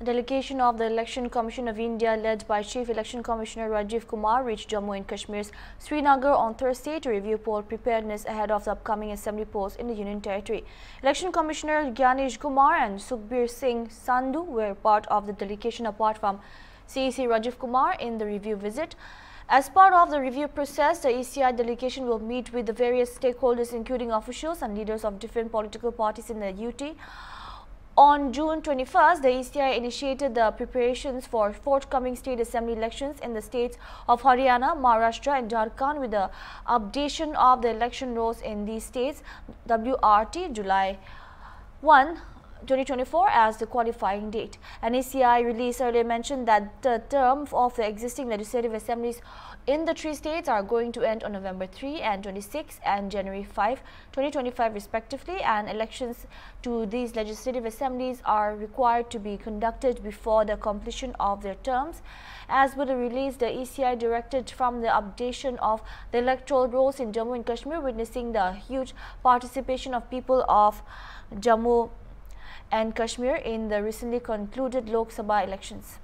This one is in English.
A delegation of the Election Commission of India led by Chief Election Commissioner Rajiv Kumar reached Jammu and Kashmir's Srinagar on Thursday to review poll preparedness ahead of the upcoming assembly polls in the Union Territory. Election Commissioner Gyanesh Kumar and Sukhbir Singh Sandhu were part of the delegation apart from CEC Rajiv Kumar in the review visit. As part of the review process, the ECI delegation will meet with the various stakeholders including officials and leaders of different political parties in the UT. On June 21st, the ECI initiated the preparations for forthcoming state assembly elections in the states of Haryana, Maharashtra and Jharkhand with the updation of the election rolls in these states, WRT July 1 2024 as the qualifying date. An ECI release earlier mentioned that the term of the existing legislative assemblies in the three states are going to end on November 3 and 26 and January 5, 2025 respectively and elections to these legislative assemblies are required to be conducted before the completion of their terms. As with the release, the ECI directed from the updation of the electoral rolls in Jammu and Kashmir witnessing the huge participation of people of Jammu and Kashmir in the recently concluded Lok Sabha elections.